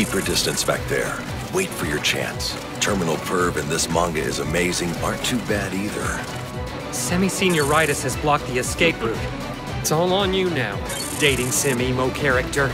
Keep your distance back there. Wait for your chance. Terminal perv in this manga is amazing aren't too bad either. Semi-senioritis has blocked the escape route. It's all on you now, dating sim emo character.